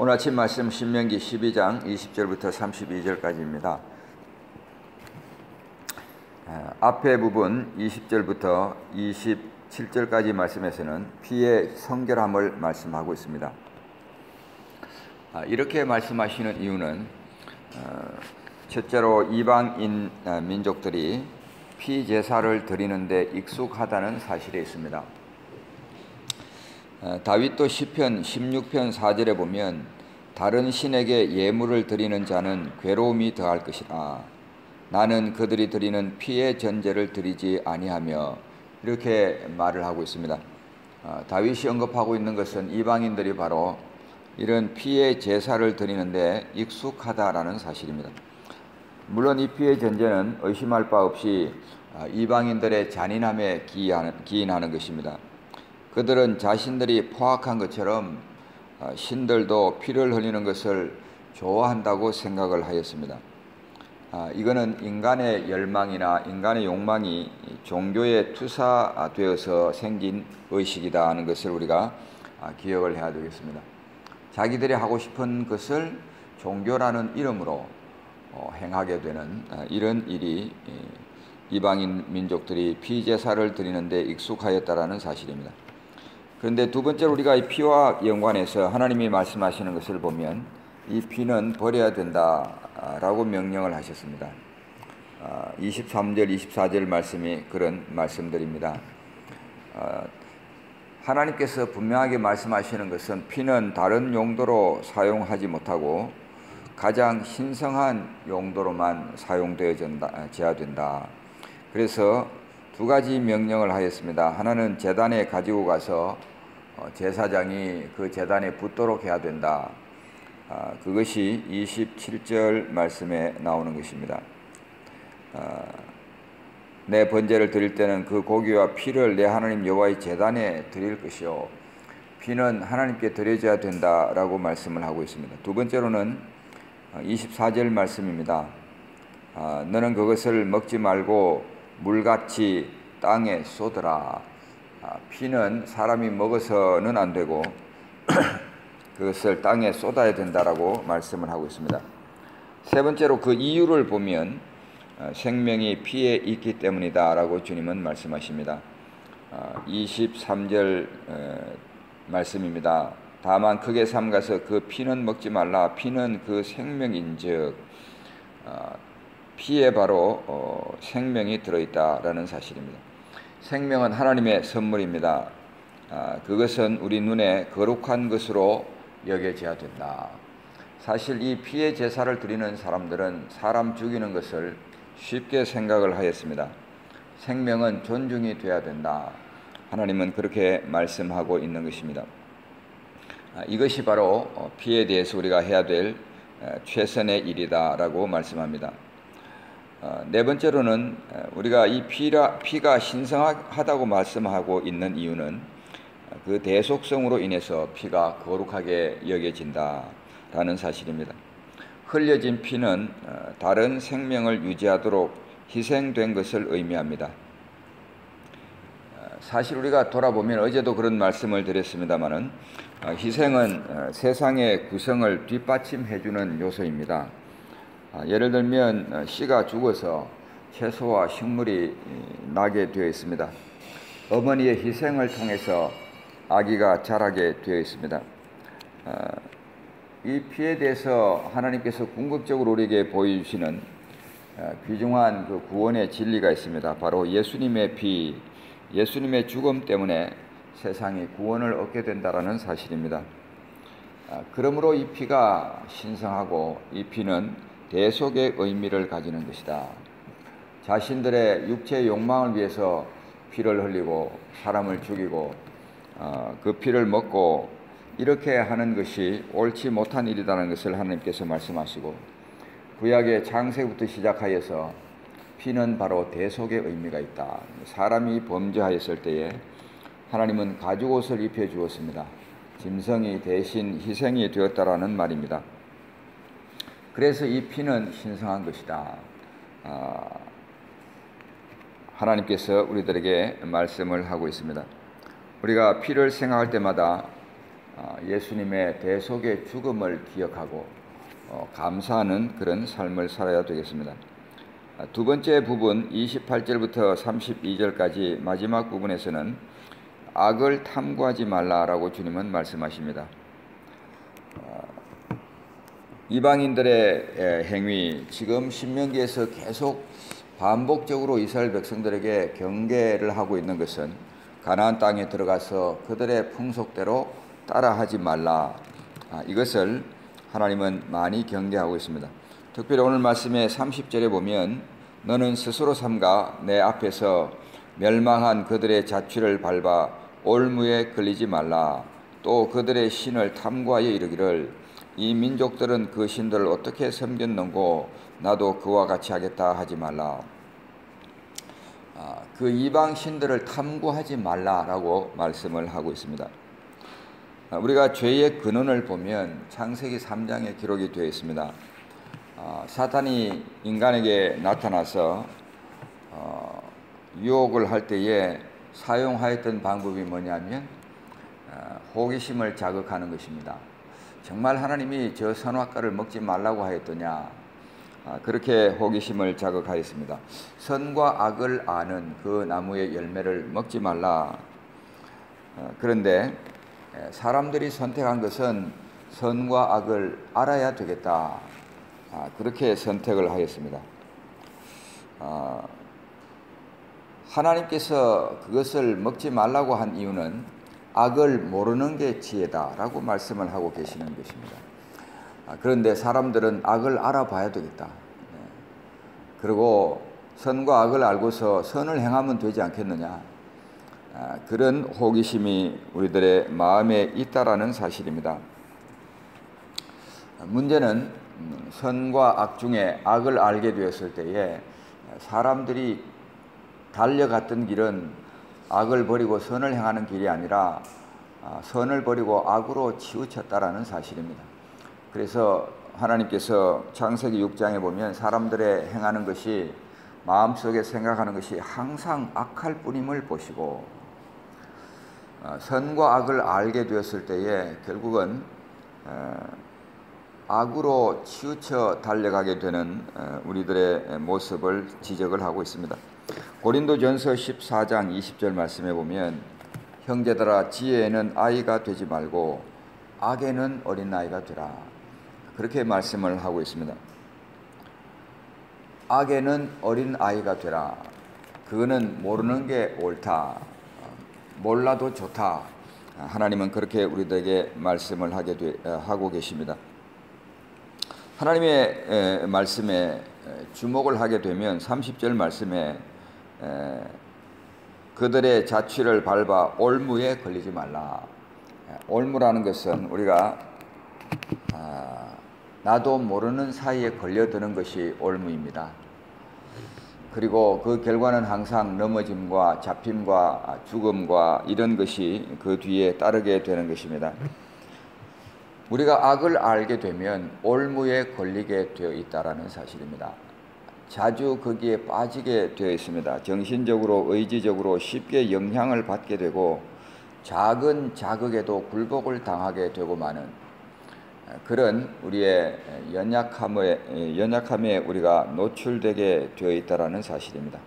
오늘 아침 말씀 신명기 12장 20절부터 32절까지입니다. 앞에 부분 20절부터 27절까지 말씀에서는 피의 성결함을 말씀하고 있습니다. 아, 이렇게 말씀하시는 이유는 어, 첫째로 이방인 아, 민족들이 피 제사를 드리는데 익숙하다는 사실에 있습니다. 어, 다윗도 시편 16편 4절에 보면 다른 신에게 예물을 드리는 자는 괴로움이 더할 것이라 나는 그들이 드리는 피의 전제를 드리지 아니하며 이렇게 말을 하고 있습니다. 어, 다윗이 언급하고 있는 것은 이방인들이 바로 이런 피의 제사를 드리는데 익숙하다라는 사실입니다. 물론 이 피의 전제는 의심할 바 없이 어, 이방인들의 잔인함에 기인하는 것입니다. 그들은 자신들이 포악한 것처럼 어, 신들도 피를 흘리는 것을 좋아한다고 생각을 하였습니다. 아, 이거는 인간의 열망이나 인간의 욕망이 종교에 투사되어서 생긴 의식이다 하는 것을 우리가 아, 기억을 해야 되겠습니다. 자기들이 하고 싶은 것을 종교라는 이름으로 어, 행하게 되는 아, 이런 일이 이방인 민족들이 피제사를 드리는데 익숙하였다라는 사실입니다. 그런데 두 번째로 우리가 이 피와 연관해서 하나님이 말씀하시는 것을 보면 이 피는 버려야 된다라고 명령을 하셨습니다. 23절, 아, 24절 말씀이 그런 말씀들입니다. 아, 하나님께서 분명하게 말씀하시는 것은 피는 다른 용도로 사용하지 못하고 가장 신성한 용도로만 사용되어져야 된다. 그래서 두 가지 명령을 하였습니다. 하나는 재단에 가지고 가서 어, 제사장이 그 재단에 붙도록 해야 된다. 아, 그것이 27절 말씀에 나오는 것입니다. 아, 내 번제를 드릴 때는 그 고기와 피를 내 하나님 여호와의 재단에 드릴 것이요 피는 하나님께 드려져야 된다라고 말씀을 하고 있습니다. 두 번째로는 24절 어, 말씀입니다. 아, 너는 그것을 먹지 말고 물같이 땅에 쏟으라. 아, 피는 사람이 먹어서는 안 되고 그것을 땅에 쏟아야 된다라고 말씀을 하고 있습니다. 세 번째로 그 이유를 보면 아, 생명이 피에 있기 때문이다라고 주님은 말씀하십니다. 23절 아, 말씀입니다. 다만 크게 삼가서 그 피는 먹지 말라. 피는 그 생명인즉 피에 바로 어, 생명이 들어있다라는 사실입니다. 생명은 하나님의 선물입니다. 아, 그것은 우리 눈에 거룩한 것으로 여겨져야 된다. 사실 이 피의 제사를 드리는 사람들은 사람 죽이는 것을 쉽게 생각을 하였습니다. 생명은 존중이 돼야 된다. 하나님은 그렇게 말씀하고 있는 것입니다. 아, 이것이 바로 어, 피에 대해서 우리가 해야 될 최선의 일이다라고 말씀합니다. 어, 네 번째로는 우리가 이 피라, 피가 신성하다고 말씀하고 있는 이유는 그 대속성으로 인해서 피가 거룩하게 여겨진다라는 사실입니다. 흘려진 피는 어, 다른 생명을 유지하도록 희생된 것을 의미합니다. 어, 사실 우리가 돌아보면 어제도 그런 말씀을 드렸습니다마는 희생은 세상의 구성을 뒷받침해주는 요소입니다. 아, 예를 들면 어, 씨가 죽어서 채소와 식물이 나게 되어 있습니다. 어머니의 희생을 통해서 아기가 자라게 되어 있습니다. 아, 이 피에 대해서 하나님께서 궁극적으로 우리에게 보여주시는 아, 귀중한 그 구원의 진리가 있습니다. 바로 예수님의 피, 예수님의 죽음 때문에 세상이 구원을 얻게 된다라는 사실입니다. 그러므로 이 피가 신성하고 이 피는 대속의 의미를 가지는 것이다. 자신들의 육체의 욕망을 위해서 피를 흘리고 사람을 죽이고 어, 그 피를 먹고 이렇게 하는 것이 옳지 못한 일이라는 것을 하나님께서 말씀하시고 구약의 창세부터 시작하여서 피는 바로 대속의 의미가 있다. 사람이 범죄하였을 때에 하나님은 가죽 옷을 입혀 주었습니다. 짐승이 대신 희생이 되었다라는 말입니다. 그래서 이 피는 신성한 것이다. 아, 하나님께서 우리들에게 말씀을 하고 있습니다. 우리가 피를 생각할 때마다 어, 예수님의 대속의 죽음을 기억하고 어, 감사하는 그런 삶을 살아야 되겠습니다. 아, 두 번째 부분 28절부터 32절까지 마지막 부분에서는 악을 탐구하지 말라라고 주님은 말씀하십니다. 아, 이방인들의 행위 지금 신명기에서 계속 반복적으로 이스라엘 백성들에게 경계를 하고 있는 것은 가나안 땅에 들어가서 그들의 풍속대로 따라하지 말라. 아, 이것을 하나님은 많이 경계하고 있습니다. 특별히 오늘 말씀의 30절에 보면 너는 스스로 삼가 내 앞에서 멸망한 그들의 자취를 밟아 올무에 걸리지 말라. 또 그들의 신을 탐구하여 이르기를 이 민족들은 그 신들을 어떻게 섬겼는고 나도 그와 같이 하겠다 하지 말라. 아, 그 이방 신들을 탐구하지 말라라고 말씀을 하고 있습니다. 아, 우리가 죄의 근원을 보면 창세기 3장에 기록이 되어 있습니다. 아, 사탄이 인간에게 나타나서 어, 유혹을 할 때에 사용하였던 방법이 뭐냐면 호기심을 자극하는 것입니다. 정말 하나님이 저 선악과를 먹지 말라고 하였더냐? 아, 그렇게 호기심을 자극하였습니다. 선과 악을 아는 그 나무의 열매를 먹지 말라. 어, 그런데 사람들이 선택한 것은 선과 악을 알아야 되겠다. 아, 그렇게 선택을 하였습니다. 아, 하나님께서 그것을 먹지 말라고 한 이유는 악을 모르는 게 지혜다라고 말씀을 하고 계시는 것입니다. 아, 그런데 사람들은 악을 알아봐야 되겠다. 네. 그리고 선과 악을 알고서 선을 행하면 되지 않겠느냐. 아, 그런 호기심이 우리들의 마음에 있다라는 사실입니다. 문제는 음, 선과 악 중에 악을 알게 되었을 때에 사람들이 달려갔던 길은 악을 버리고 선을 행하는 길이 아니라 아, 선을 버리고 악으로 치우쳤다라는 사실입니다. 그래서 하나님께서 창세기 6장에 보면 사람들의 행하는 것이 마음속에 생각하는 것이 항상 악할 뿐임을 보시고 아, 선과 악을 알게 되었을 때에 결국은 악으로 치우쳐 달려가게 되는 우리들의 모습을 지적을 하고 있습니다. 고린도전서 14장 20절 말씀에 보면 형제들아 지혜에는 아이가 되지 말고 악에는 어린 아이가 되라. 그렇게 말씀을 하고 있습니다. 악에는 어린 아이가 되라. 그거는 모르는 게 옳다. 몰라도 좋다. 하나님은 그렇게 우리들에게 말씀을 하게 되, 하고 계십니다. 하나님의 말씀에 주목을 하게 되면 30절 말씀에 그들의 자취를 밟아 올무에 걸리지 말라. 올무라는 것은 우리가 아, 나도 모르는 사이에 걸려드는 것이 올무입니다. 그리고 그 결과는 항상 넘어짐과 잡힘과 죽음과 이런 것이 그 뒤에 따르게 되는 것입니다. 우리가 악을 알게 되면 올무에 걸리게 되어 있다라는 사실입니다. 자주 거기에 빠지게 되어 있습니다. 정신적으로, 의지적으로 쉽게 영향을 받게 되고 작은 자극에도 굴복을 당하게 되고 마는 그런 우리의 연약함에, 연약함에 우리가 노출되게 되어 있다는 사실입니다.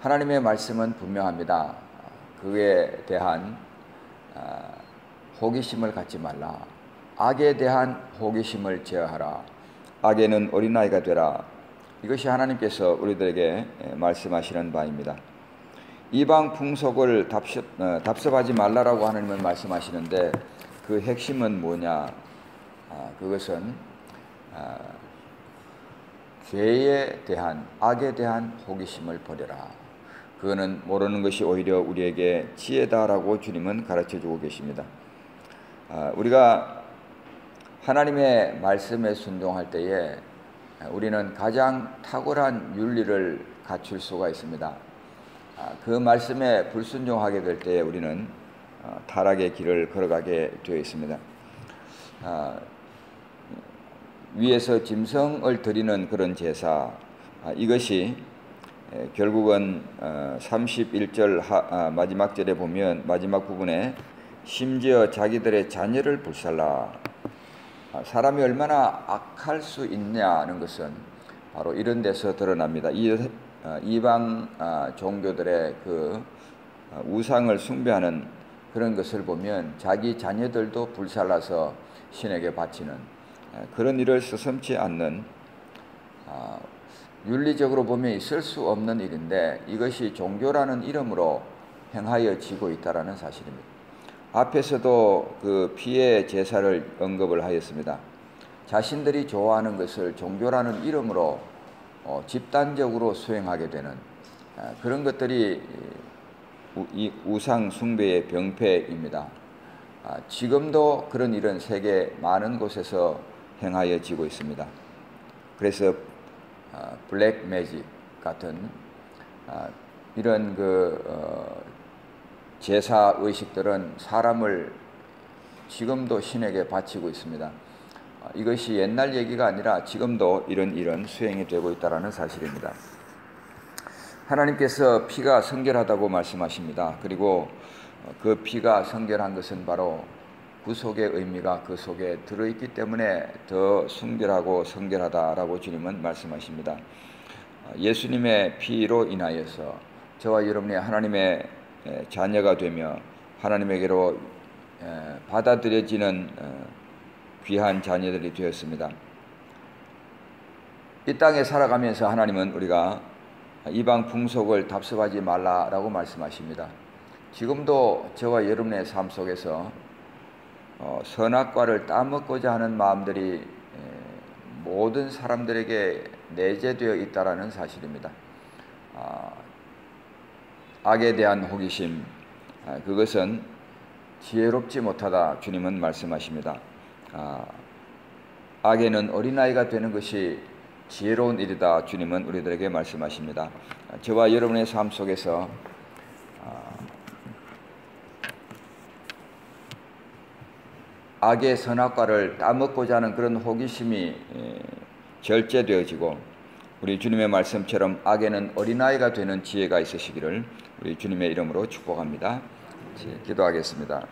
하나님의 말씀은 분명합니다. 그에 대한 아, 호기심을 갖지 말라. 악에 대한 호기심을 제어하라. 악에는 어린아이가 되라. 이것이 하나님께서 우리들에게 말씀하시는 바입니다. 이방 풍속을 답습, 어, 답습하지 말라라고 하나님은 말씀하시는데 그 핵심은 뭐냐? 아, 그것은 아, 죄에 대한 악에 대한 호기심을 버려라. 그거는 모르는 것이 오히려 우리에게 지혜다라고 주님은 가르쳐 주고 계십니다. 아, 우리가 하나님의 말씀에 순종할 때에 우리는 가장 탁월한 윤리를 갖출 수가 있습니다. 아, 그 말씀에 불순종하게 될때 우리는 어, 타락의 길을 걸어가게 되어 있습니다. 아, 위에서 짐승을 드리는 그런 제사 아, 이것이 결국은 31절 어, 마지막 절에 보면 마지막 부분에 심지어 자기들의 자녀를 불살라. 아, 사람이 얼마나 악할 수 있냐는 것은 바로 이런 데서 드러납니다. 이, 어, 이방 아, 종교들의 그 어, 우상을 숭배하는 그런 것을 보면 자기 자녀들도 불살라서 신에게 바치는 어, 그런 일을 서슴지 않는 아, 윤리적으로 보면 있을 수 없는 일인데 이것이 종교라는 이름으로 행하여지고 있다라는 사실입니다. 앞에서도 그 피해 제사를 언급을 하였습니다. 자신들이 좋아하는 것을 종교라는 이름으로 어, 집단적으로 수행하게 되는 아, 그런 것들이 이 우상 숭배의 병폐입니다. 아, 지금도 그런 일은 세계 많은 곳에서 행하여지고 있습니다. 그래서 아, 블랙 매직 같은 아, 이런 그 어, 제사 의식들은 사람을 지금도 신에게 바치고 있습니다. 이것이 옛날 얘기가 아니라 지금도 이런 일은 수행이 되고 있다는 사실입니다. 하나님께서 피가 성결하다고 말씀하십니다. 그리고 그 피가 성결한 것은 바로 구속의 의미가 그 속에 들어있기 때문에 더 순결하고 성결하다라고 주님은 말씀하십니다. 예수님의 피로 인하여서 저와 여러분이 하나님의 자녀가 되며 하나님에게로 받아들여지는 어, 귀한 자녀들이 되었습니다. 이 땅에 살아가면서 하나님은 우리가 이방 풍속을 답습하지 말라라고 말씀하십니다. 지금도 저와 여러분의 삶 속에서 어, 선악과를 따먹고자 하는 마음들이 모든 사람들에게 내재되어 있다라는 사실입니다. 아, 악에 대한 호기심, 아, 그것은 지혜롭지 못하다 주님은 말씀하십니다. 아, 악에는 어린아이가 되는 것이 지혜로운 일이다 주님은 우리들에게 말씀하십니다. 저와 여러분의 삶 속에서 아, 악의 선악과를 따먹고자 하는 그런 호기심이 절제되어지고 우리 주님의 말씀처럼 악에는 어린아이가 되는 지혜가 있으시기를 우리 주님의 이름으로 축복합니다. 기도하겠습니다.